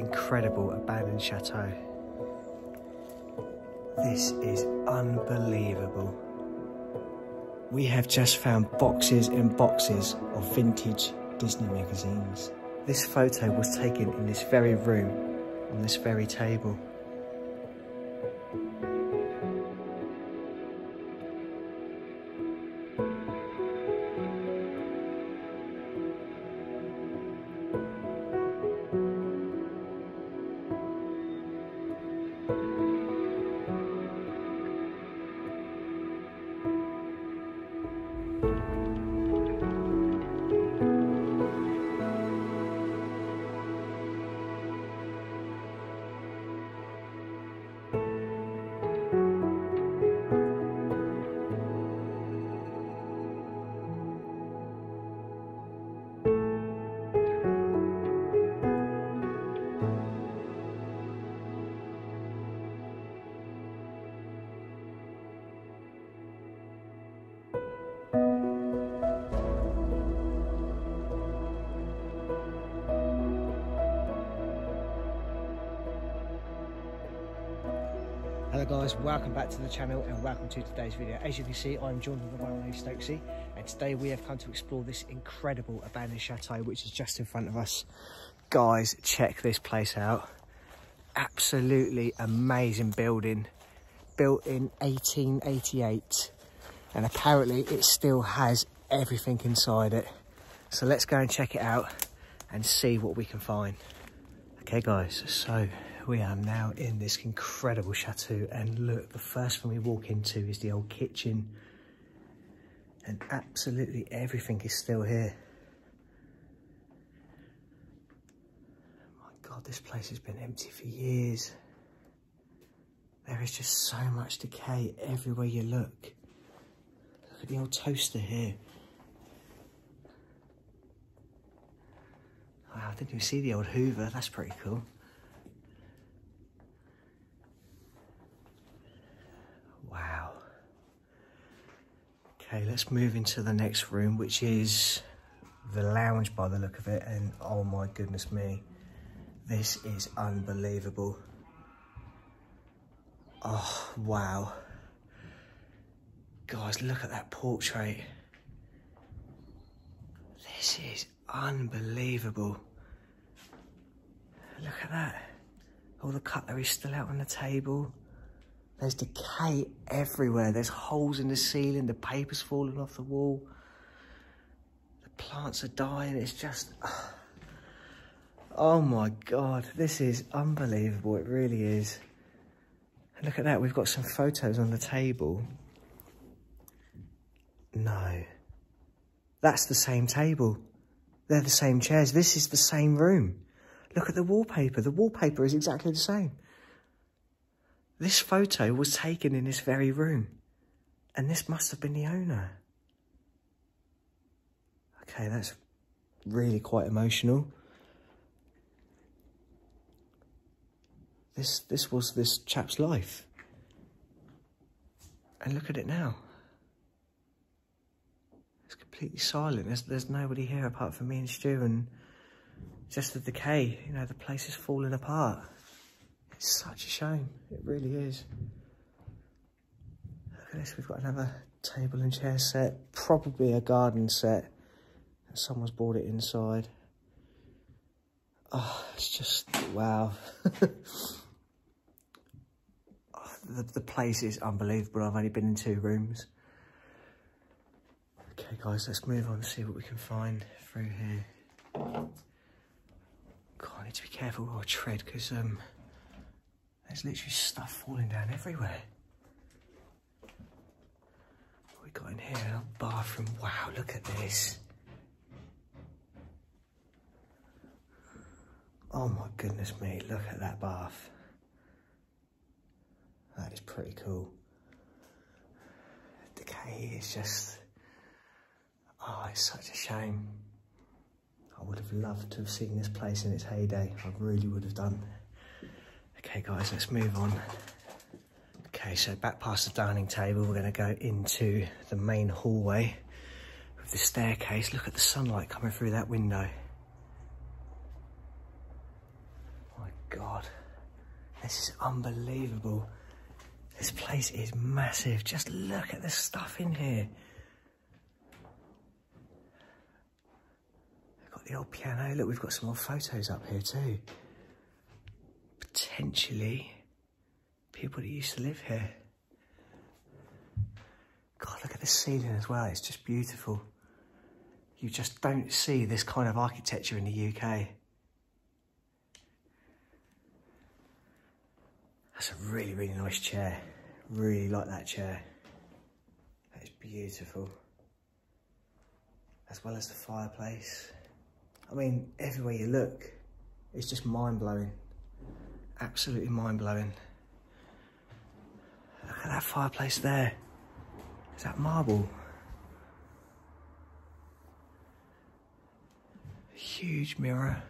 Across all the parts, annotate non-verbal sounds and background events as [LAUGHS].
incredible abandoned chateau. This is unbelievable. We have just found boxes and boxes of vintage Disney magazines. This photo was taken in this very room, on this very table. Guys, welcome back to the channel and welcome to today's video. As you can see, I'm John the one and Stokesy and today we have come to explore this incredible abandoned chateau which is just in front of us. Guys, check this place out. Absolutely amazing building. Built in 1888 and apparently it still has everything inside it. So let's go and check it out and see what we can find. Okay guys, so we are now in this incredible chateau and look the first thing we walk into is the old kitchen and absolutely everything is still here. My god this place has been empty for years. There is just so much decay everywhere you look. Look at the old toaster here. Wow I didn't even see the old hoover. That's pretty cool Okay, let's move into the next room, which is the lounge by the look of it. And oh my goodness me, this is unbelievable. Oh, wow. Guys, look at that portrait. This is unbelievable. Look at that. All the cutlery still out on the table. There's decay everywhere. There's holes in the ceiling. The paper's falling off the wall. The plants are dying. It's just... Oh my God. This is unbelievable. It really is. And look at that. We've got some photos on the table. No. That's the same table. They're the same chairs. This is the same room. Look at the wallpaper. The wallpaper is exactly the same. This photo was taken in this very room. And this must have been the owner. Okay, that's really quite emotional. This, this was this chap's life. And look at it now. It's completely silent. There's, there's nobody here apart from me and Stu and just the decay. You know, the place is falling apart. It's such a shame. It really is. Look at this. We've got another table and chair set. Probably a garden set. And someone's brought it inside. Oh, it's just, wow. oh, [LAUGHS] the, the place is unbelievable. I've only been in two rooms. Okay, guys, let's move on and see what we can find through here. God, I need to be careful where I tread because um, there's literally stuff falling down everywhere. What we got in here? A bathroom. Wow, look at this. Oh my goodness me, look at that bath. That is pretty cool. Decay is just, oh, it's such a shame. I would have loved to have seen this place in its heyday. I really would have done. Okay guys, let's move on. Okay, so back past the dining table, we're gonna go into the main hallway with the staircase. Look at the sunlight coming through that window. My God. This is unbelievable. This place is massive. Just look at the stuff in here. We've got the old piano. Look, we've got some old photos up here too. Potentially people that used to live here. God, look at the ceiling as well. It's just beautiful. You just don't see this kind of architecture in the UK. That's a really, really nice chair. Really like that chair. That is beautiful. As well as the fireplace. I mean, everywhere you look, it's just mind-blowing. Absolutely mind-blowing. Look at that fireplace there. Is that marble? Huge mirror.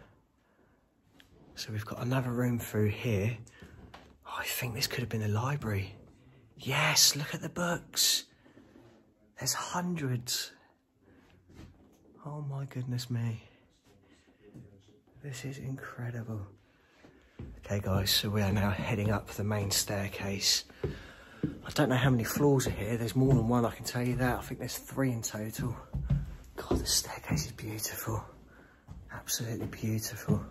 So we've got another room through here. Oh, I think this could have been the library. Yes, look at the books. There's hundreds. Oh my goodness me. This is incredible. Okay guys, so we are now heading up the main staircase. I don't know how many floors are here. There's more than one, I can tell you that. I think there's three in total. God, the staircase is beautiful. Absolutely beautiful.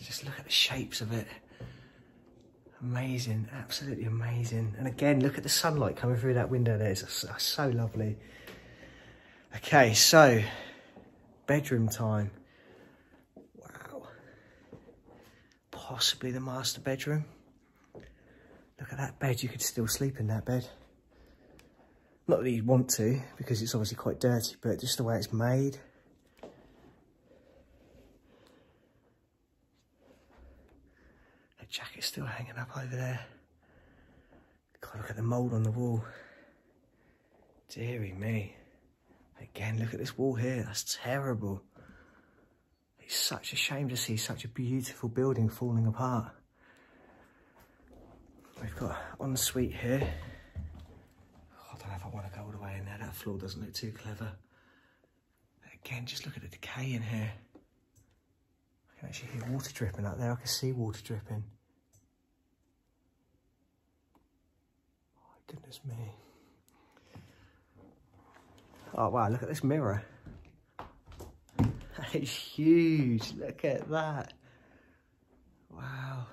Just look at the shapes of it. Amazing, absolutely amazing. And again, look at the sunlight coming through that window there. It's so lovely. Okay, so bedroom time. Wow. Possibly the master bedroom. Look at that bed, you could still sleep in that bed. Not that you'd want to, because it's obviously quite dirty, but just the way it's made. The jacket's still hanging up over there. God, look at the mould on the wall. Deary me. Again, look at this wall here. That's terrible. It's such a shame to see such a beautiful building falling apart. We've got ensuite here. Oh, I don't know if I want to go all the way in there. That floor doesn't look too clever. Again, just look at the decay in here. I can actually hear water dripping up there. I can see water dripping. Oh, goodness me. Oh, wow, look at this mirror. It's huge. Look at that. Wow.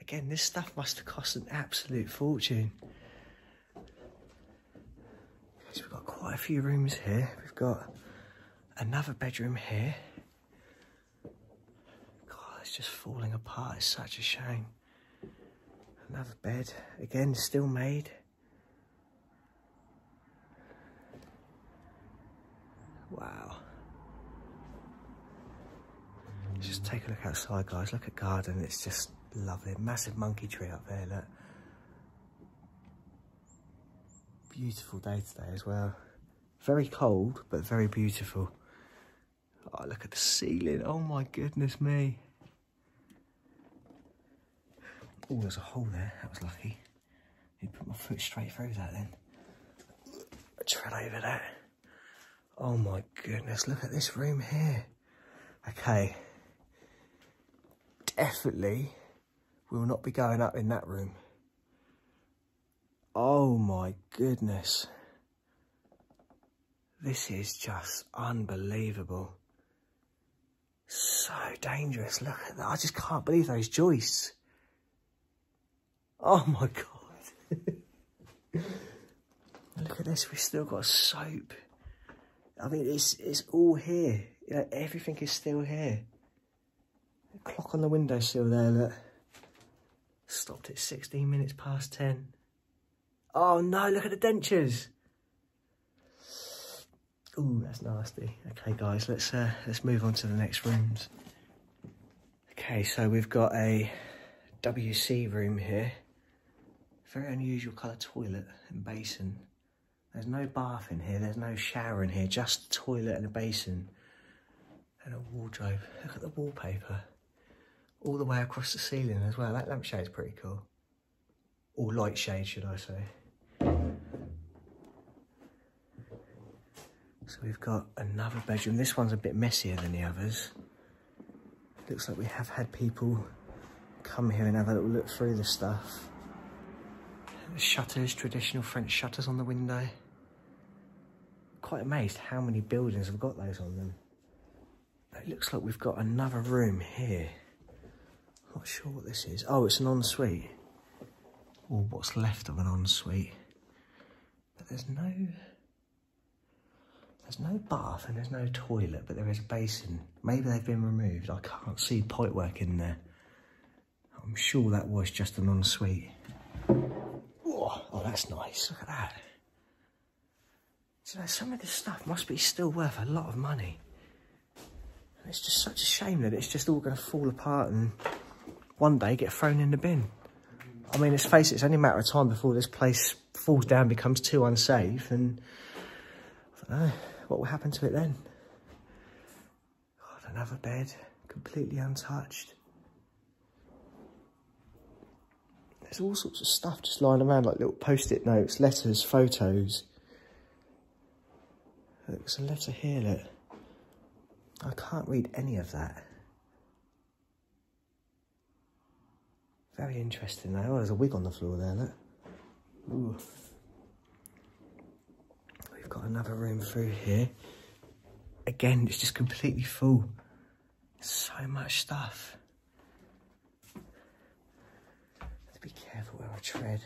Again, this stuff must have cost an absolute fortune. So we've got quite a few rooms here. We've got another bedroom here. God, it's just falling apart. It's such a shame. Another bed. Again, still made. Wow. Just take a look outside, guys. Look at garden. It's just Lovely, massive monkey tree up there, look. Beautiful day today as well. Very cold, but very beautiful. Oh, look at the ceiling. Oh my goodness me. Oh, there's a hole there. That was lucky. You put my foot straight through that then. I tread over that. Oh my goodness, look at this room here. Okay. Definitely we will not be going up in that room. Oh my goodness. This is just unbelievable. So dangerous. Look at that. I just can't believe those joists. Oh my God. [LAUGHS] Look at this. We've still got soap. I mean, it's, it's all here. You know, everything is still here. Clock on the windowsill there, that Stopped at 16 minutes past 10. Oh no, look at the dentures. Ooh, that's nasty. Okay, guys, let's uh, let's move on to the next rooms. Okay, so we've got a WC room here. Very unusual colour toilet and basin. There's no bath in here, there's no shower in here, just a toilet and a basin and a wardrobe. Look at the wallpaper all the way across the ceiling as well. That lampshade's pretty cool. Or light shade, should I say. So we've got another bedroom. This one's a bit messier than the others. Looks like we have had people come here and have a little look through the stuff. The shutters, traditional French shutters on the window. Quite amazed how many buildings have got those on them. It looks like we've got another room here. Not sure what this is. Oh, it's an ensuite. Or what's left of an ensuite. But there's no... There's no bath and there's no toilet, but there is a basin. Maybe they've been removed. I can't see pipework in there. I'm sure that was just an ensuite. Oh, oh, that's nice. Look at that. So some of this stuff must be still worth a lot of money. And it's just such a shame that it's just all going to fall apart and one day get thrown in the bin. I mean, let's face it, it's only a matter of time before this place falls down, becomes too unsafe, and I don't know, what will happen to it then? God, another bed, completely untouched. There's all sorts of stuff just lying around, like little post-it notes, letters, photos. There's a letter here, look. I can't read any of that. Very interesting though. Oh, there's a wig on the floor there, look. Ooh. We've got another room through here. Again, it's just completely full. So much stuff. Have to be careful where I tread.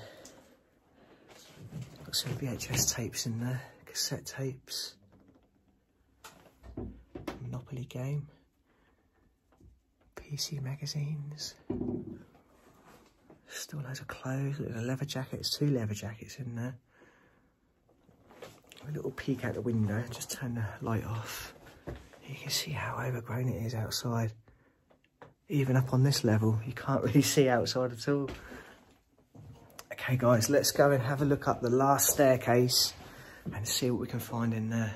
Got some VHS tapes in there, cassette tapes. Monopoly game. PC magazines. Still loads of clothes, a leather jackets, two leather jackets in there. A little peek out the window, just turn the light off. You can see how overgrown it is outside. Even up on this level, you can't [LAUGHS] really see outside at all. Okay guys, let's go and have a look up the last staircase and see what we can find in there.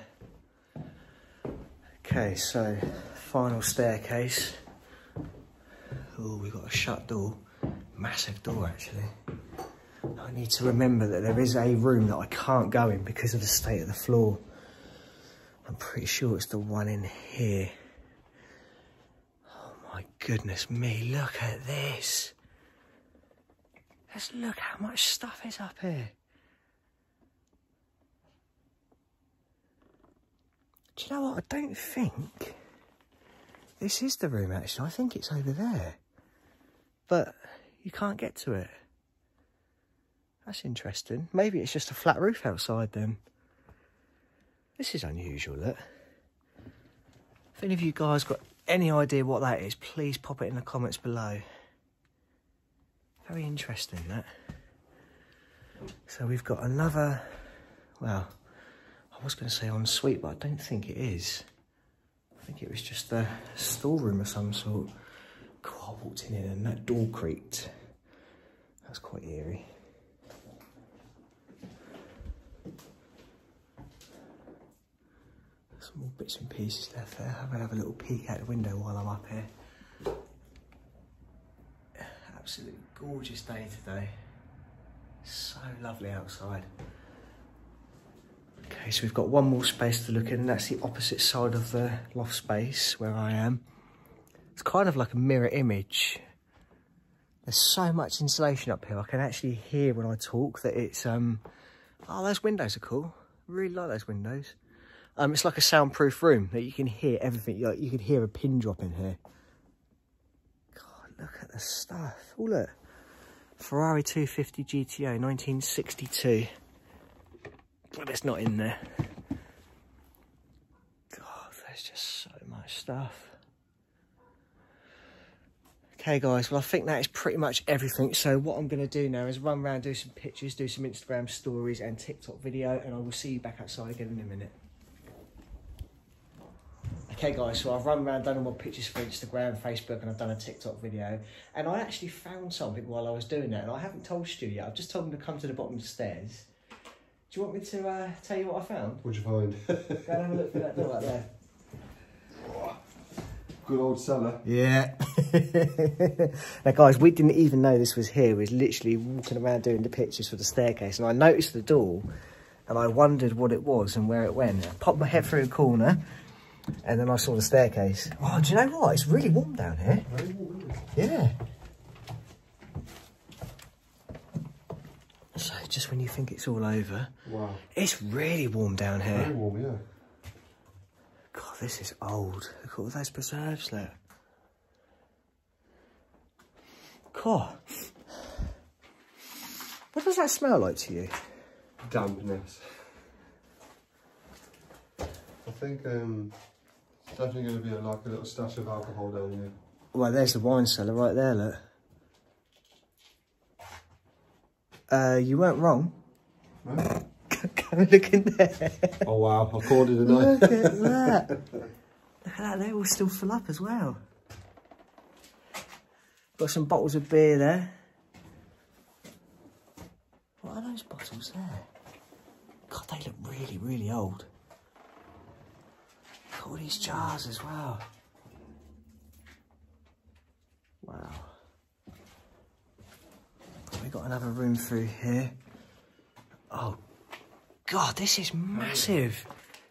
Okay, so final staircase. Oh, we've got a shut door massive door actually. I need to remember that there is a room that I can't go in because of the state of the floor. I'm pretty sure it's the one in here. Oh my goodness me, look at this. Let's look how much stuff is up here. Do you know what? I don't think this is the room actually. I think it's over there. But you can't get to it. That's interesting. Maybe it's just a flat roof outside then. This is unusual, look. If any of you guys got any idea what that is, please pop it in the comments below. Very interesting, that. So we've got another, well, I was going to say ensuite, but I don't think it is. I think it was just a storeroom of some sort. God, I walked in here and that door creaked. That's quite eerie. Some more bits and pieces left there. I'm gonna have a little peek out the window while I'm up here. Absolutely gorgeous day today. So lovely outside. Okay, so we've got one more space to look in, and that's the opposite side of the loft space where I am. It's kind of like a mirror image. There's so much insulation up here. I can actually hear when I talk that it's, um, oh, those windows are cool. I really like those windows. Um, it's like a soundproof room that you can hear everything. You, you can hear a pin drop in here. God, look at the stuff. Oh, look. Ferrari 250 GTO, 1962. But it's not in there. God, there's just so much stuff. Okay guys, well I think that is pretty much everything. So what I'm going to do now is run around, do some pictures, do some Instagram stories and TikTok video and I will see you back outside again in a minute. Okay guys, so I've run around, done all my pictures for Instagram, Facebook and I've done a TikTok video and I actually found something while I was doing that and I haven't told Stu yet. I've just told him to come to the bottom of the stairs. Do you want me to uh, tell you what I found? What'd you find? Go and have a look through that door right there. [LAUGHS] Good old cellar. Yeah. [LAUGHS] now, guys, we didn't even know this was here. We was literally walking around doing the pictures for the staircase, and I noticed the door, and I wondered what it was and where it went. I popped my head through a corner, And then I saw the staircase. Oh, do you know what? It's really warm down here. Very warm? Yeah. So just when you think it's all over, Wow. it's really warm down Very here. warm, yeah. This is old. Look at all those preserves there. God. What does that smell like to you? Dampness. I think um, it's definitely going to be a, like a little stash of alcohol down here. Well, there's the wine cellar right there, look. Uh, you weren't wrong. Right? Go and look in there. Oh wow, I called it a Look at that. Look at that, they're all still full up as well. Got some bottles of beer there. What are those bottles there? God, they look really, really old. Got all these jars as well. Wow. We got another room through here. Oh, God, this is massive.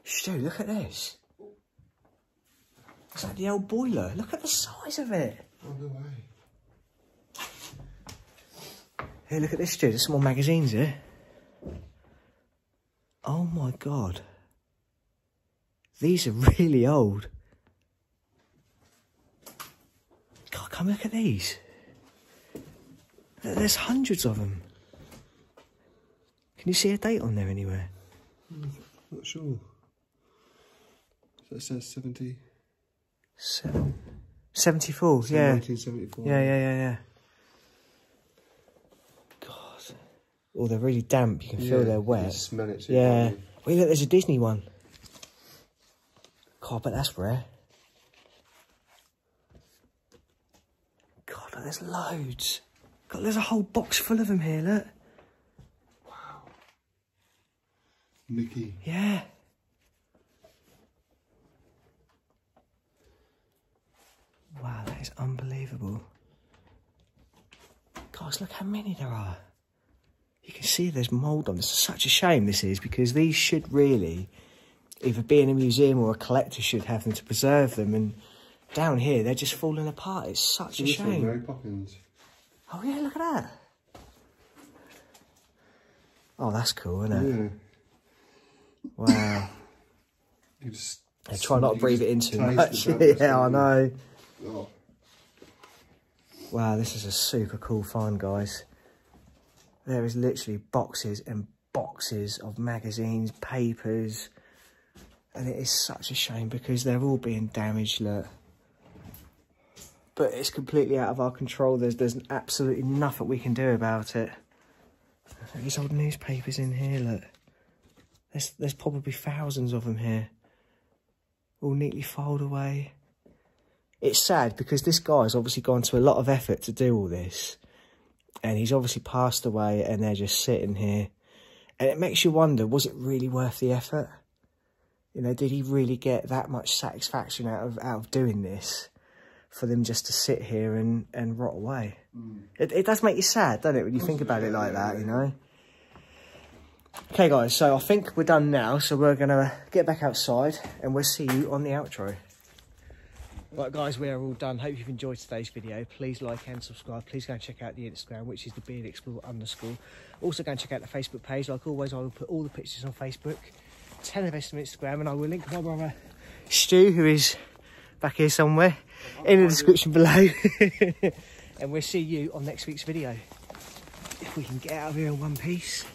Stu, look at this. It's like the old boiler. Look at the size of it. oh no way. Here, look at this, Stu. There's some more magazines here. Oh my god. These are really old. God, come look at these. There's hundreds of them. Can you see a date on there anywhere? Not sure. So it says 70. Seven. 74, so yeah. 1974. Yeah, yeah, yeah, yeah. God. Oh, they're really damp. You can feel Yeah, they're you wet. smell it too, Yeah. Wait, look, there's a Disney one. God, but that's rare. God, look, there's loads. God, there's a whole box full of them here, look. Mickey. Yeah. Wow, that is unbelievable. Guys, look how many there are. You can see there's mould on this. It's such a shame this is because these should really either be in a museum or a collector should have them to preserve them. And down here, they're just falling apart. It's such a shame. Mary Poppins. Oh, yeah, look at that. Oh, that's cool, isn't it? Yeah. Wow. [LAUGHS] You just Yeah, try not to breathe it in too much. [LAUGHS] yeah, I know. Oh, Wow, this is a super cool find, guys. There is literally boxes and boxes of magazines, papers, and it is such a shame because they're all being damaged, look. But it's completely out of our control. There's there's absolutely nothing we can do about it. There's old newspapers in here, look. There's there's probably thousands of them here. All neatly filed away. It's sad because this guy's obviously gone to a lot of effort to do all this and he's obviously passed away and they're just sitting here. And it makes you wonder was it really worth the effort? You know did he really get that much satisfaction out of out of doing this for them just to sit here and and rot away? Mm. It, it does make you sad doesn't it when you think about it like that you know okay guys so i think we're done now so we're gonna get back outside and we'll see you on the outro Right guys, we are all done. Hope you've enjoyed today's video. Please like and subscribe. Please go and check out the Instagram, which is the Beard Explorer underscore. Also go and check out the Facebook page. Like always, I will put all the pictures on Facebook, 10 of us on Instagram, and I will link my brother Stu, who is back here somewhere, in the description below. [LAUGHS] and we'll see you on next week's video. If we can get out of here in one piece.